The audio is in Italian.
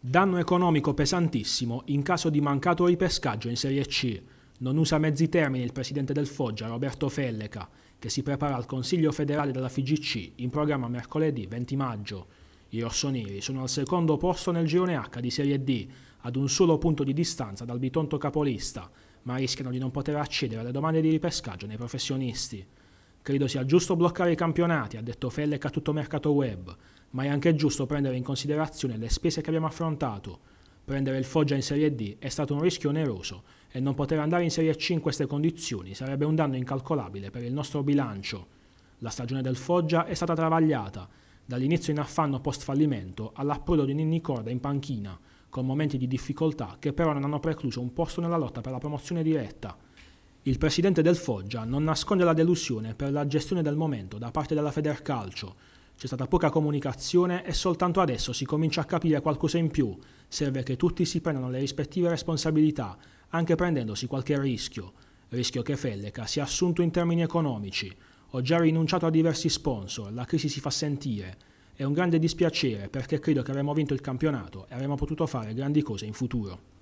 Danno economico pesantissimo in caso di mancato ripescaggio in Serie C. Non usa mezzi termini il presidente del Foggia, Roberto Felleca, che si prepara al Consiglio federale della FIGC in programma mercoledì 20 maggio. I rossoneri sono al secondo posto nel girone H di Serie D, ad un solo punto di distanza dal bitonto capolista, ma rischiano di non poter accedere alle domande di ripescaggio nei professionisti. Credo sia giusto bloccare i campionati, ha detto Felleca a tutto mercato web, ma è anche giusto prendere in considerazione le spese che abbiamo affrontato. Prendere il Foggia in Serie D è stato un rischio oneroso e non poter andare in Serie C in queste condizioni sarebbe un danno incalcolabile per il nostro bilancio. La stagione del Foggia è stata travagliata, dall'inizio in affanno post fallimento all'approdo di Ninni Corda in panchina, con momenti di difficoltà che però non hanno precluso un posto nella lotta per la promozione diretta. Il presidente del Foggia non nasconde la delusione per la gestione del momento da parte della Federcalcio, c'è stata poca comunicazione e soltanto adesso si comincia a capire qualcosa in più. Serve che tutti si prendano le rispettive responsabilità, anche prendendosi qualche rischio. Rischio che Felleca è assunto in termini economici. Ho già rinunciato a diversi sponsor, la crisi si fa sentire. È un grande dispiacere perché credo che avremmo vinto il campionato e avremmo potuto fare grandi cose in futuro.